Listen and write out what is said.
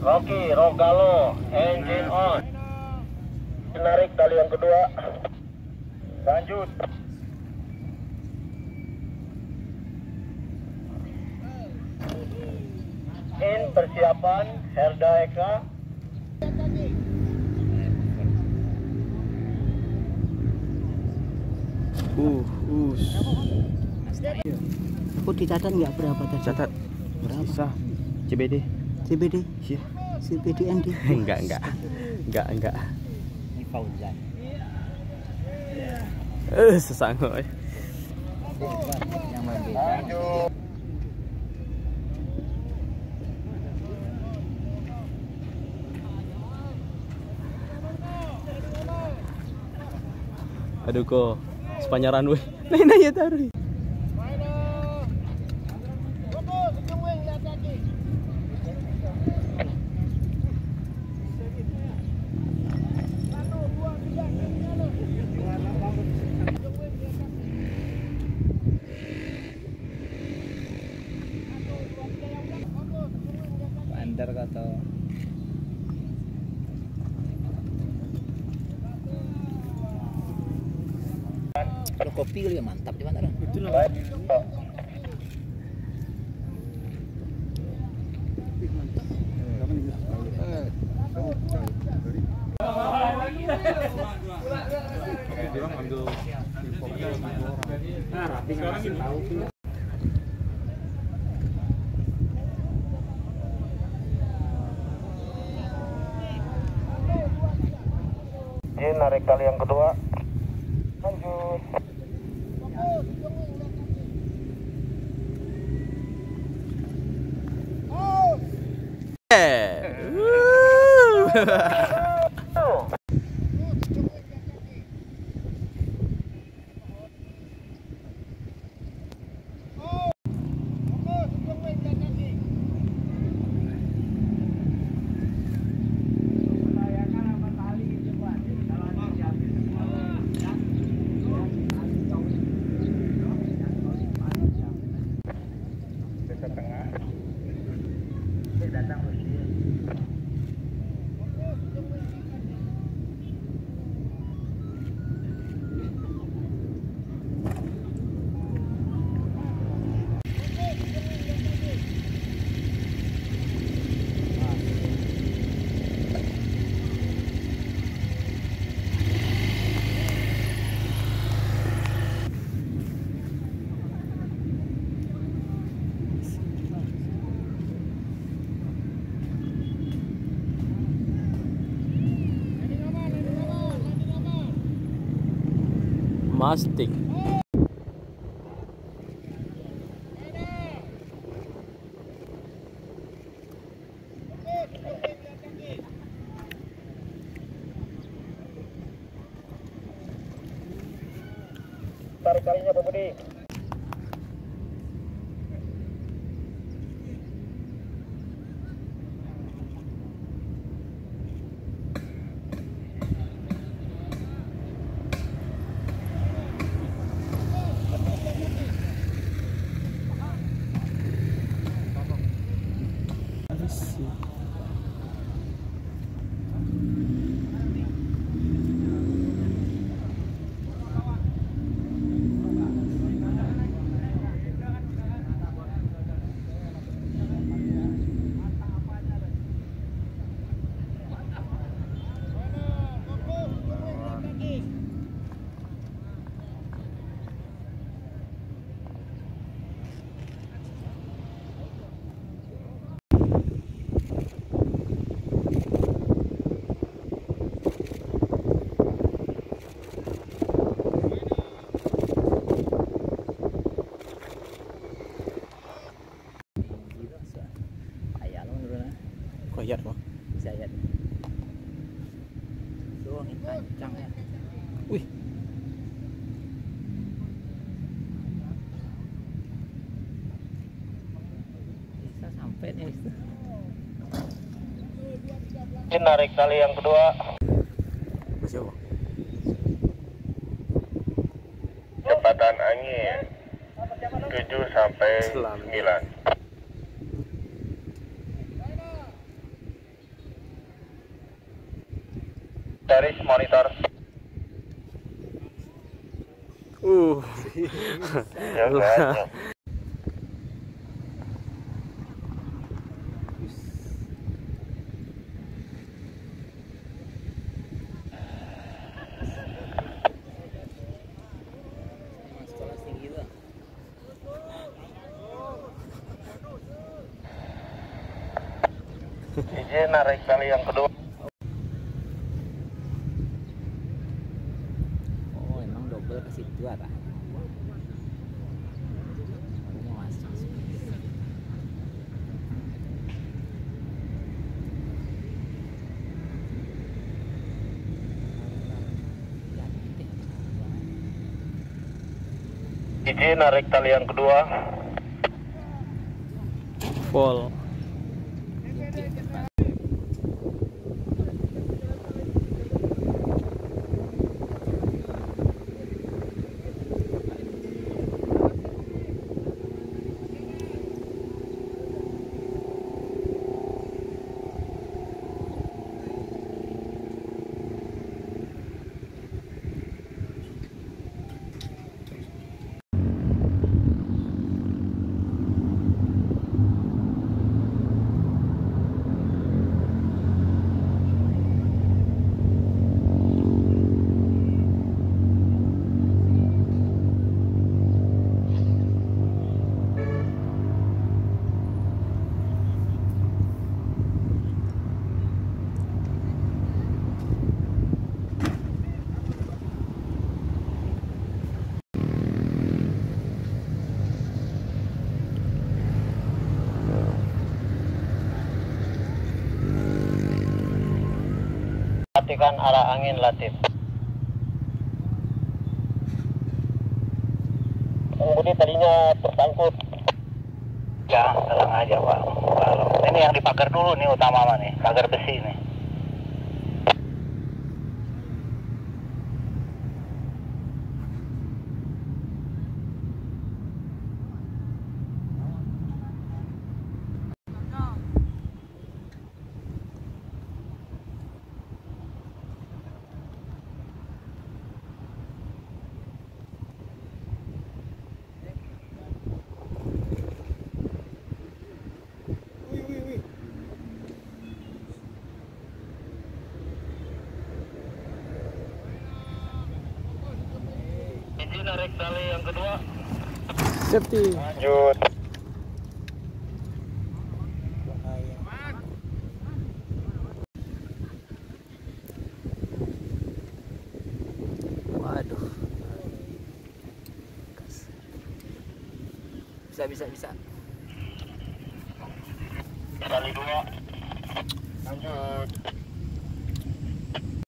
Kawasaki Rogalo engine on menarik tali yang kedua lanjut in persiapan Herda Eka Uh, us. Aku dicatat nggak berapa tadi? Catat. Berapa? Sisa. CBD. CBD, Sih. CBDND. enggak, enggak. Enggak, enggak. Ini Fauzan. Eh, sesangoy. Yang lanjut Aduh kok. Sepanyaran weh. Nah, nah ya taruh. Bandar kata. Kalau kopi kali ya mantap di bandar. in narik tali yang kedua. Lanjut. Eh. Mastik. tarik talinya Pak Koyat kok. saya. Tuh, ini kancang ya. Wih. Bisa sampai nih. in narik tali yang kedua Masih apa? kecepatan angin 7 sampai Selam. 9 Garis monitor. Uh. Ya. Izin narik tali yang kedua. Oh, emang Izin narik tali yang kedua. Full. Perhatikan arah angin Latif. Pengemudi tadinya tersangkut. Ya, tenang aja Pak. Ini yang dipagar dulu nih utama nih, pagar besi nih. Izin narik tali yang kedua. Safety. Lanjut. Waduh. Bisa bisa bisa. Tali dua. Lanjut.